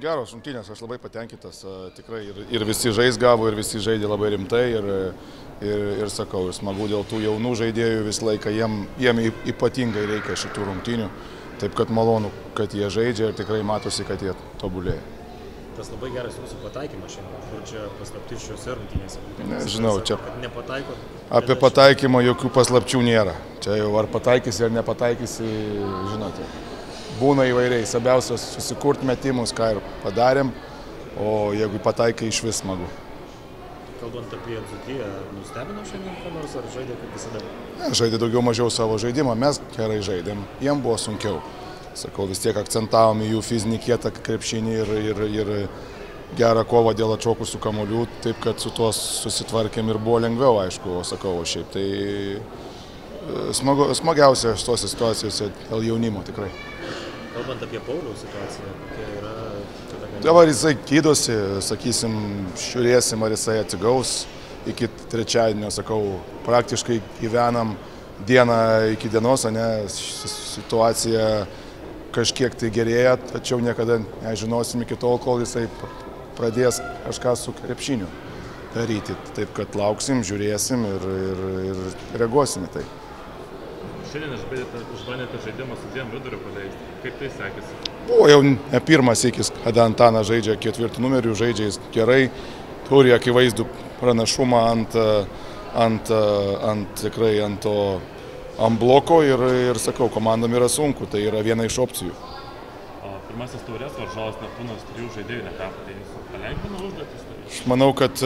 Geros rungtynės, aš labai patenkintas, tikrai ir, ir visi žais gavo, ir visi žaidė labai rimtai ir, ir, ir sakau, ir smagu dėl tų jaunų žaidėjų visą laiką, jiem, jiem ypatingai reikia šitų rungtynių, taip kad malonu, kad jie žaidžia ir tikrai matosi, kad jie tobulėja. Tas labai geras jūsų pataikymas šiandien, kur čia paslapti šiuose rungtynėse. Nežinau, čia nepataiko. Apie pataikymą jokių paslapčių nėra. Čia jau ar pataikysi ar nepataikysi, žinote būna įvairiai. Svarbiausia susikurti metimus, ką ir padarėm, o jeigu pataikai iš vis smagu. Kalbant apie Dzukiją, nustebino šiandien ką nors, ar žaidė kaip visada? Ne, žaidė daugiau mažiau savo žaidimą, mes gerai žaidėm, jiem buvo sunkiau. Sakau, vis tiek akcentavom į jų fizinį kietą krepšinį ir, ir, ir gerą kovą dėl atšokusių kamolių, taip kad su tuo susitvarkėm ir buvo lengviau, aišku, o sakau, o šiaip tai smagu, smagiausia šitose situacijose dėl jaunimo tikrai. Kalbant apie Pauliaus situaciją, kokia yra... Dabar jisai gydosi, sakysim, žiūrėsim, ar jisai atsigaus iki trečiadienio, sakau, praktiškai gyvenam dieną iki dienos, ne, situacija kažkiek tai gerėja, tačiau niekada nežinosim iki tol, kol jisai pradės kažką su krepšiniu daryti. Taip kad lauksim, žiūrėsim ir, ir, ir reaguosim į tai. Šiandien išbandėte žaidimą su dviem vidurio paleisti. Kaip tai sekėsi? Buvo jau ne pirmas įkis, kada Antanas žaidžia ketvirtų numerių, žaidžia jis gerai, turi akivaizdų pranašumą ant, ant, ant tikrai ant to ant bloko ir, ir sakau, komandom yra sunku, tai yra viena iš opcijų. Pirmasis taurės varžovas Neptūnas trijų žaidėjų neteko, tai jis palengvino užduotis? Aš manau, kad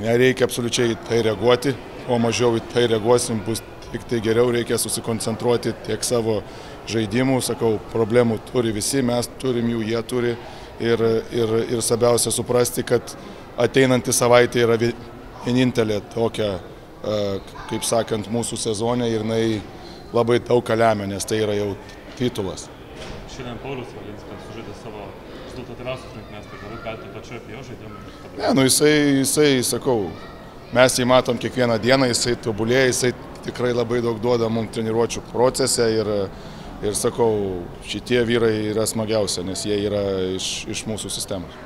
nereikia absoliučiai tai reaguoti, o mažiau į tai reaguosim, bus tik tai geriau reikia susikoncentruoti tiek savo žaidimų, sakau, problemų turi visi, mes turim jų, jie turi ir, ir, ir svarbiausia suprasti, kad ateinanti savaitė yra vienintelė tokia, kaip sakant, mūsų sezonė ir jinai labai daug lemia, nes tai yra jau titulas. Šiandien Paulius Valinskas sužaidė savo rezultatyviausias rungtynes, tai galbūt galite plačiau apie jo žaidimą. Ne, nu jisai, jisai, sakau, mes jį matom kiekvieną dieną, jisai tobulėja, jisai tikrai labai daug duoda mums treniruočio procese ir, ir sakau, šitie vyrai yra smagiausia, nes jie yra iš, iš mūsų sistemos.